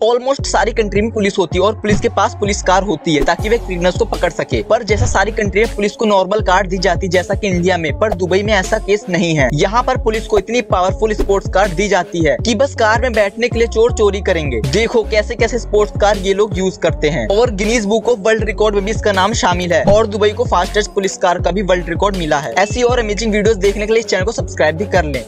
Almost सारी country में police होती है और पुलिस के पास पुलिस कार होती है ताकि वे क्रिमिनल्स को पकड़ सके। पर जैसा सारी कंट्री में पुलिस को नॉर्मल कार दी जाती है, जैसा कि इंडिया में, पर दुबई में ऐसा केस नहीं है। यहाँ पर पुलिस को इतनी पावरफुल स्पोर्ट्स कार दी जाती है कि बस कार में बैठने के लिए चोर चोरी करेंगे। देखो कैसे कैसे स्पोर्ट्स कार ये लोग यूज़ करते हैं। और Guinness book of world record में भी इसका नाम शामिल है। और दुबई को फास्टेस्ट पुलिस कार का भी वर्ल्ड रिकॉर्ड मिला है। ऐसी और अमेजिंग वीडियो देखने के लिए इस चैनल को सब्सक्राइब भी कर ले।